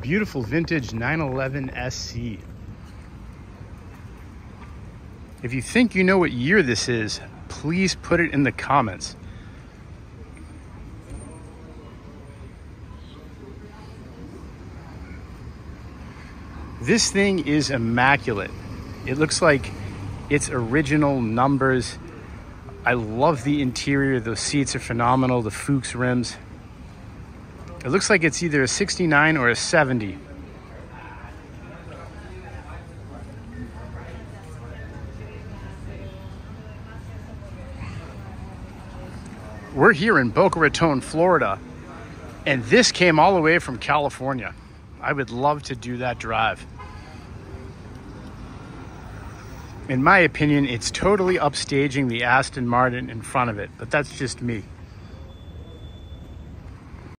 beautiful vintage 911 SC. If you think you know what year this is, please put it in the comments. This thing is immaculate. It looks like its original numbers. I love the interior. Those seats are phenomenal. The Fuchs rims. It looks like it's either a 69 or a 70. We're here in Boca Raton, Florida, and this came all the way from California. I would love to do that drive. In my opinion, it's totally upstaging the Aston Martin in front of it, but that's just me.